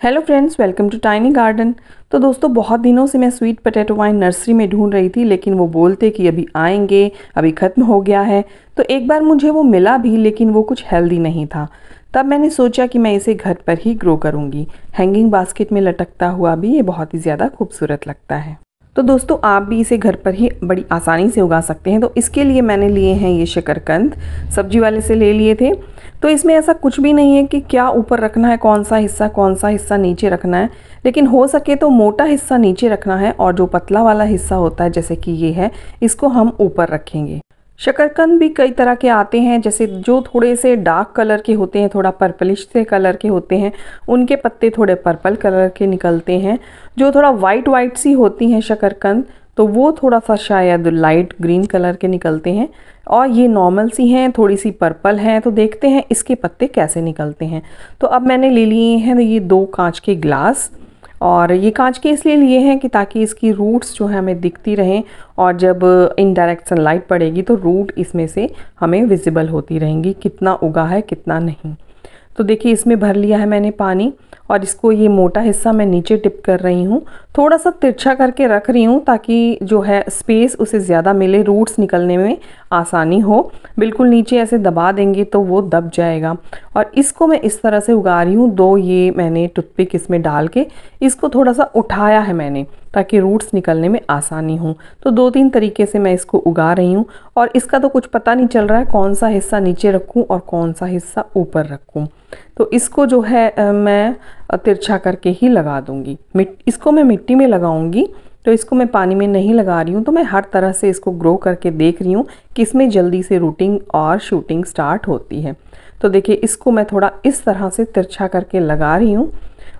Hello friends welcome to tiny garden तो दोस्तों, बहुत दिनों से मैं स्वीट पोटैटो वाइन नर्सरी में ढूंढ रही थी, लेकिन वो बोलते कि अभी आएँगे, अभी ख़त्म हो गया है। तो एक बार मुझे वो मिला भी, लेकिन वो कुछ हेल्दी नहीं था। तब मैंने सोचा कि मैं इसे घर पर ही ग्रो करूँगी। हैंगिंग बास्केट में लटकता हुआ भी ये बहुत ही ज़्यादा खूबसूरत लगता है। तो दोस्तों, आप भी इसे घर पर ही बड़ी आसानी से उगा सकते हैं। तो इसके लिए मैंने लिए हैं ये शकरकंद। सब्ज़ी वाले से ले लिए थे। तो इसमें ऐसा कुछ भी नहीं है कि क्या ऊपर रखना है, कौन सा हिस्सा, कौन सा हिस्सा नीचे रखना है। लेकिन हो सके तो मोटा हिस्सा नीचे रखना है और जो पतला वाला हिस्सा होता है, जैसे कि ये है, इसको हम ऊपर रखेंगे। शकरकंद भी कई तरह के आते हैं, जैसे जो थोड़े से डार्क कलर के होते हैं, थोड़ा पर्पलिश से कलर के होते हैं, उनके पत्ते थोड़े पर्पल कलर के निकलते हैं। जो थोड़ा वाइट वाइट सी होती हैं शकरकंद तो वो थोड़ा सा शायद लाइट ग्रीन कलर के निकलते हैं। और ये नॉर्मल सी हैं, थोड़ी सी पर्पल हैं तो देखते हैं इसके पत्ते कैसे निकलते हैं। तो अब मैंने ले लिए हैं ये दो कांच के ग्लास और ये कांच के इसलिए लिए हैं कि ताकि इसकी रूट्स जो है हमें दिखती रहें। और जब इनडायरेक्ट सनलाइट पड़ेगी तो रूट इसमें से हमें विजिबल होती रहेंगी, कितना उगा है, कितना नहीं। तो देखिए इसमें भर लिया है मैंने पानी। और इसको ये मोटा हिस्सा मैं नीचे टिप कर रही हूँ। थोड़ा सा तिरछा करके रख रही हूँ ताकि जो है स्पेस उसे ज़्यादा मिले रूट्स निकलने में आसानी हो। बिल्कुल नीचे ऐसे दबा देंगे तो वो दब जाएगा। और इसको मैं इस तरह से उगा रही हूँ, दो ये मैंने टूथपिक इसमें डाल के, इसको थोड़ा सा उठाया है मैंने ताकि रूट्स निकलने में आसानी हो। तो दो तीन तरीके से मैं इसको उगा रही हूँ और इसका तो कुछ पता नहीं चल रहा है कौन सा हिस्सा नीचे रखूँ और कौन सा हिस्सा ऊपर रखूँ। तो इसको जो है मैं तिरछा करके ही लगा दूँगी। इसको मैं मिट्टी में लगाऊँगी तो इसको मैं पानी में नहीं लगा रही हूँ तो मैं हर तरह से इसको ग्रो करके देख रही हूँ कि इसमें जल्दी से रूटिंग और शूटिंग स्टार्ट होती है। तो देखिए, इसको मैं थोड़ा इस तरह से तिरछा करके लगा रही हूँ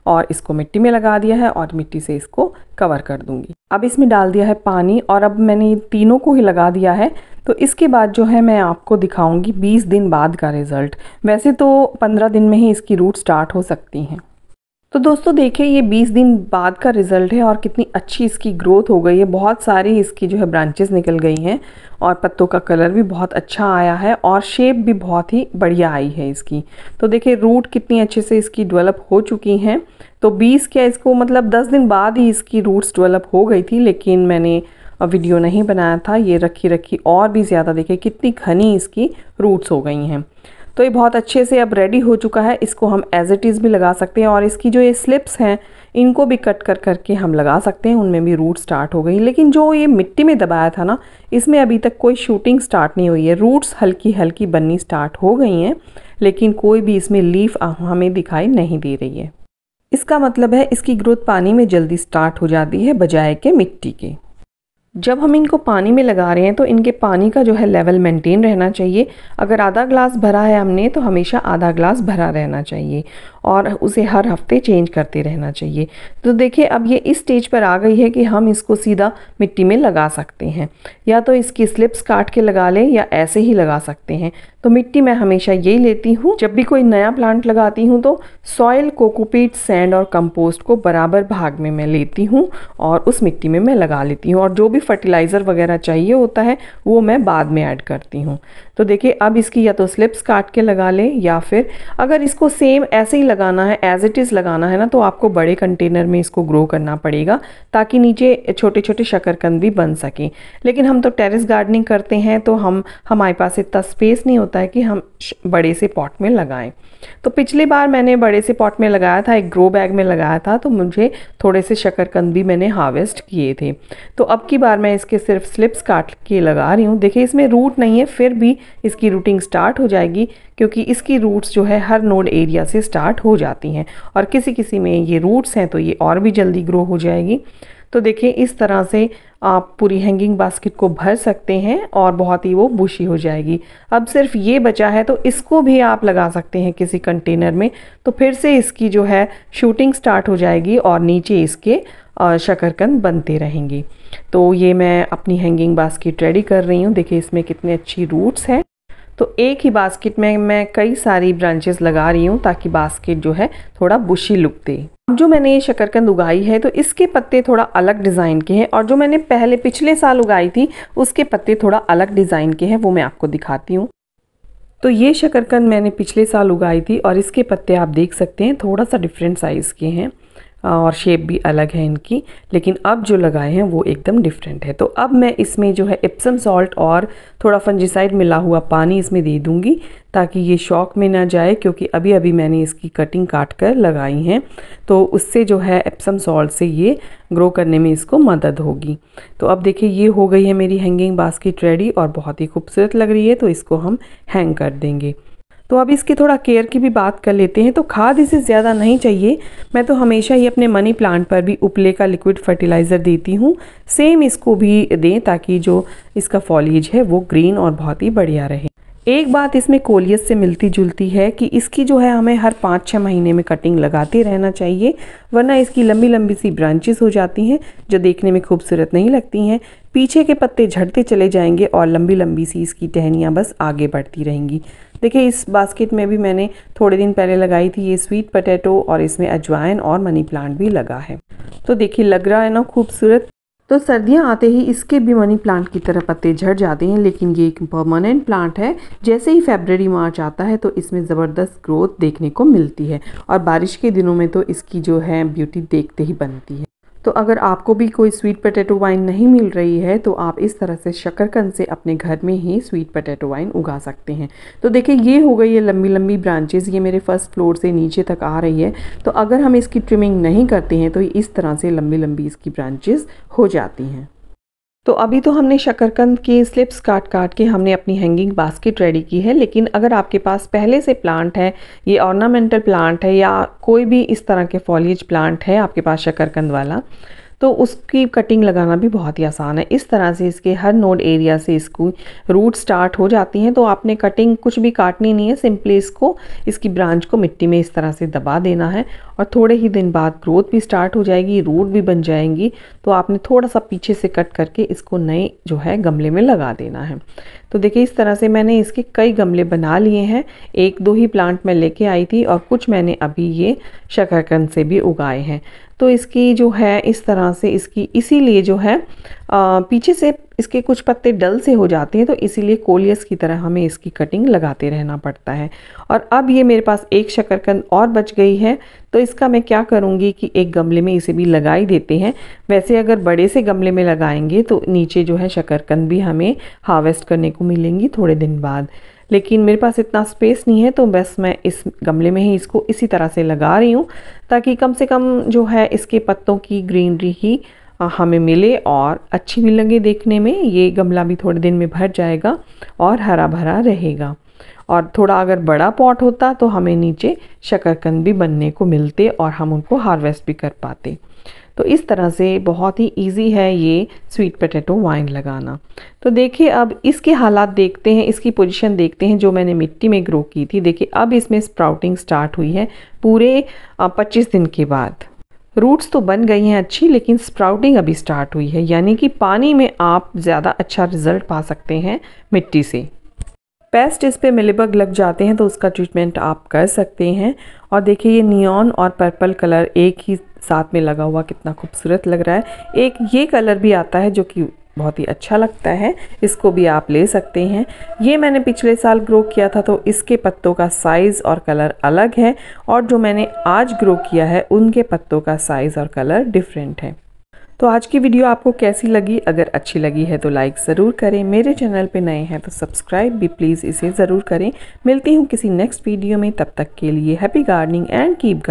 और इसको मिट्टी में लगा दिया है और मिट्टी से इसको कवर कर दूँगी। अब इसमें डाल दिया है पानी और अब मैंने तीनों को ही लगा दिया है तो इसके बाद जो है मैं आपको दिखाऊँगी 20 दिन बाद का रिज़ल्ट वैसे तो 15 दिन में ही इसकी रूट स्टार्ट हो सकती हैं। तो दोस्तों देखिए, ये 20 दिन बाद का रिज़ल्ट है और कितनी अच्छी इसकी ग्रोथ हो गई है। बहुत सारी इसकी जो है ब्रांचेस निकल गई हैं और पत्तों का कलर भी बहुत अच्छा आया है और शेप भी बहुत ही बढ़िया आई है इसकी। तो देखिए, रूट कितनी अच्छे से इसकी डेवलप हो चुकी हैं। तो 20 क्या इसको मतलब 10 दिन बाद ही इसकी रूट्स डेवलप हो गई थी, लेकिन मैंने वीडियो नहीं बनाया था। ये रखी रखी और भी ज़्यादा देखिए, कितनी घनी इसकी रूट्स हो गई हैं। तो ये बहुत अच्छे से अब रेडी हो चुका है। इसको हम एज इट इज़ भी लगा सकते हैं और इसकी जो ये स्लिप्स हैं, इनको भी कट कर करके हम लगा सकते हैं। उनमें भी रूट स्टार्ट हो गई। लेकिन जो ये मिट्टी में दबाया था ना, इसमें अभी तक कोई शूटिंग स्टार्ट नहीं हुई है। रूट्स हल्की हल्की बननी स्टार्ट हो गई हैं, लेकिन कोई भी इसमें लीफ हमें दिखाई नहीं दे रही है। इसका मतलब है इसकी ग्रोथ पानी में जल्दी स्टार्ट हो जाती है, बजाय के मिट्टी के। जब हम इनको पानी में लगा रहे हैं तो इनके पानी का जो है लेवल मेंटेन रहना चाहिए। अगर आधा ग्लास भरा है हमने तो हमेशा आधा ग्लास भरा रहना चाहिए और उसे हर हफ़्ते चेंज करते रहना चाहिए। तो देखिए, अब ये इस स्टेज पर आ गई है कि हम इसको सीधा मिट्टी में लगा सकते हैं। या तो इसकी स्लिप्स काट के लगा लें या ऐसे ही लगा सकते हैं। तो मिट्टी मैं हमेशा यही लेती हूँ, जब भी कोई नया प्लांट लगाती हूँ तो सॉइल कोकोपीट सैंड और कंपोस्ट को बराबर भाग में मैं लेती हूँ और उस मिट्टी में मैं लगा लेती हूँ। और जो भी फर्टिलाइज़र वगैरह चाहिए होता है, वो मैं बाद में ऐड करती हूँ। तो देखिए, अब इसकी या तो स्लिप्स काट के लगा लें या फिर अगर इसको सेम ऐसे ही लगाना है एज इट इज़ लगाना है ना तो आपको बड़े कंटेनर में इसको ग्रो करना पड़ेगा, ताकि नीचे छोटे छोटे शकरकंद भी बन सकें। लेकिन हम तो टेरेस गार्डनिंग करते हैं तो हम, हमारे पास इतना स्पेस नहीं होता है कि हम बड़े से पॉट में लगाएँ। तो पिछली बार मैंने बड़े से पॉट में लगाया था, एक ग्रो बैग में लगाया था तो मुझे थोड़े से शकरकंद भी मैंने हार्वेस्ट किए थे। तो अब की बार मैं इसके सिर्फ़ स्लिप्स काट के लगा रही हूँ। देखिए, इसमें रूट नहीं है, फिर भी इसकी रूटिंग स्टार्ट हो जाएगी, क्योंकि इसकी रूट्स जो है हर नोड एरिया से स्टार्ट हो जाती हैं। और किसी किसी में ये रूट्स हैं तो ये और भी जल्दी ग्रो हो जाएगी। तो देखिए, इस तरह से आप पूरी हैंगिंग बास्केट को भर सकते हैं और बहुत ही वो बुशी हो जाएगी। अब सिर्फ़ ये बचा है तो इसको भी आप लगा सकते हैं किसी कंटेनर में। तो फिर से इसकी जो है शूटिंग स्टार्ट हो जाएगी और नीचे इसके शकरकंद बनते रहेंगी। तो ये मैं अपनी हैंगिंग बास्केट रेडी कर रही हूँ। देखिए, इसमें कितने अच्छी रूट्स हैं। तो एक ही बास्केट में मैं कई सारी ब्रांचेस लगा रही हूँ ताकि बास्केट जो है थोड़ा बुशी लुक दे। अब जो मैंने ये शकरकंद उगाई है तो इसके पत्ते थोड़ा अलग डिज़ाइन के हैं और जो मैंने पहले पिछले साल उगाई थी, उसके पत्ते थोड़ा अलग डिज़ाइन के हैं, वो मैं आपको दिखाती हूँ। तो ये शकरकंद मैंने पिछले साल उगाई थी और इसके पत्ते आप देख सकते हैं, थोड़ा सा डिफरेंट साइज़ के हैं। और शेप भी अलग है इनकी, लेकिन अब जो लगाए हैं वो एकदम डिफरेंट है। तो अब मैं इसमें जो है इप्सम सॉल्ट और थोड़ा फंजीसाइड मिला हुआ पानी इसमें दे दूँगी, ताकि ये शौक में ना जाए, क्योंकि अभी अभी मैंने इसकी कटिंग काट कर लगाई हैं। तो उससे जो है एप्सम सॉल्ट से ये ग्रो करने में इसको मदद होगी। तो अब देखिए, ये हो गई है मेरी हैंगिंग बास्केट रेडी और बहुत ही खूबसूरत लग रही है तो इसको हम हैंग कर देंगे। तो अब इसकी थोड़ा केयर की भी बात कर लेते हैं। तो खाद इसे ज़्यादा नहीं चाहिए। मैं तो हमेशा ही अपने मनी प्लांट पर भी उपले का लिक्विड फर्टिलाइज़र देती हूँ। सेम इसको भी दें ताकि जो इसका फॉलीज है वो ग्रीन और बहुत ही बढ़िया रहे। एक बात इसमें कोलियस से मिलती जुलती है कि इसकी जो है हमें हर पाँच छः महीने में कटिंग लगाते रहना चाहिए, वरना इसकी लंबी लंबी सी ब्रांचेस हो जाती हैं, जो देखने में खूबसूरत नहीं लगती हैं। पीछे के पत्ते झड़ते चले जाएँगे और लंबी लंबी सी इसकी टहनियाँ बस आगे बढ़ती रहेंगी। देखिए, इस बास्केट में भी मैंने थोड़े दिन पहले लगाई थी ये स्वीट पटेटो और इसमें अजवाइन और मनी प्लांट भी लगा है। तो देखिए, लग रहा है ना खूबसूरत? तो सर्दियाँ आते ही इसके भी मनी प्लांट की तरह पत्ते झड़ जाते हैं, लेकिन ये एक परमानेंट प्लांट है। जैसे ही फेबररी मार्च आता है तो इसमें ज़बरदस्त ग्रोथ देखने को मिलती है। और बारिश के दिनों में तो इसकी जो है ब्यूटी देखते ही बनती है। तो अगर आपको भी कोई स्वीट पटेटो वाइन नहीं मिल रही है तो आप इस तरह से शकरकंद से अपने घर में ही स्वीट पटेटो वाइन उगा सकते हैं। तो देखिए, ये हो गई है लंबी लंबी ब्रांचेस ये मेरे फ़र्स्ट फ्लोर से नीचे तक आ रही है। तो अगर हम इसकी ट्रिमिंग नहीं करते हैं तो इस तरह से लंबी लंबी इसकी ब्रांचेज़ हो जाती हैं। तो अभी तो हमने शकरकंद की स्लिप्स काट काट के हमने अपनी हैंगिंग बास्केट रेडी की है, लेकिन अगर आपके पास पहले से प्लांट है, ये ऑर्नामेंटल प्लांट है या कोई भी इस तरह के फॉलीज प्लांट है आपके पास शकरकंद वाला तो उसकी कटिंग लगाना भी बहुत ही आसान है। इस तरह से इसके हर नोड एरिया से इसको रूट स्टार्ट हो जाती हैं। तो आपने कटिंग कुछ भी काटनी नहीं है सिंपली इसको, इसकी ब्रांच को मिट्टी में इस तरह से दबा देना है और थोड़े ही दिन बाद ग्रोथ भी स्टार्ट हो जाएगी रूट भी बन जाएँगी। तो आपने थोड़ा सा पीछे से कट करके इसको नए जो है गमले में लगा देना है। तो देखिए इस तरह से मैंने इसके कई गमले बना लिए हैं। एक दो ही प्लांट मैं लेके आई थी और कुछ मैंने अभी ये शकरकंद से भी उगाए हैं। तो इसकी जो है इस तरह से इसकी इसीलिए जो है आ, पीछे से इसके कुछ पत्ते डल से हो जाते हैं तो इसीलिए कोलियस की तरह हमें इसकी कटिंग लगाते रहना पड़ता है। और अब ये मेरे पास एक शकरकंद और बच गई है तो इसका मैं क्या करूँगी कि एक गमले में इसे भी लगा ही देते हैं। वैसे अगर बड़े से गमले में लगाएँगे तो नीचे जो है शकरकंद भी हमें हार्वेस्ट करने को मिलेंगी थोड़े दिन बाद। लेकिन मेरे पास इतना स्पेस नहीं है तो बस मैं इस गमले में ही इसको इसी तरह से लगा रही हूँ, ताकि कम से कम जो है इसके पत्तों की ग्रीनरी ही हमें मिले और अच्छी भी लगे देखने में। ये गमला भी थोड़े दिन में भर जाएगा और हरा भरा रहेगा। और थोड़ा अगर बड़ा पॉट होता तो हमें नीचे शकरकंद भी बनने को मिलते और हम उनको हार्वेस्ट भी कर पाते। तो इस तरह से बहुत ही इजी है ये स्वीट पटेटो वाइन लगाना। तो देखिए अब इसके हालात देखते हैं, इसकी पोजीशन देखते हैं जो मैंने मिट्टी में ग्रो की थी। देखिए अब इसमें स्प्राउटिंग स्टार्ट हुई है पूरे 25 दिन के बाद। रूट्स तो बन गई हैं अच्छी, लेकिन स्प्राउटिंग अभी स्टार्ट हुई है। यानी कि पानी में आप ज़्यादा अच्छा रिज़ल्ट पा सकते हैं मिट्टी से। पेस्ट इस पर मिलीबग लग जाते हैं तो उसका ट्रीटमेंट आप कर सकते हैं। और देखिए, ये नियॉन और पर्पल कलर एक ही साथ में लगा हुआ कितना खूबसूरत लग रहा है। एक ये कलर भी आता है जो कि बहुत ही अच्छा लगता है। इसको भी आप ले सकते हैं। ये मैंने पिछले साल ग्रो किया था तो इसके पत्तों का साइज़ और कलर अलग है और जो मैंने आज ग्रो किया है, उनके पत्तों का साइज़ और कलर डिफरेंट है। तो आज की वीडियो आपको कैसी लगी? अगर अच्छी लगी है तो लाइक ज़रूर करें। मेरे चैनल पे नए हैं तो सब्सक्राइब भी प्लीज़ इसे ज़रूर करें। मिलती हूँ किसी नेक्स्ट वीडियो में, तब तक के लिए हैप्पी गार्डनिंग एंड कीप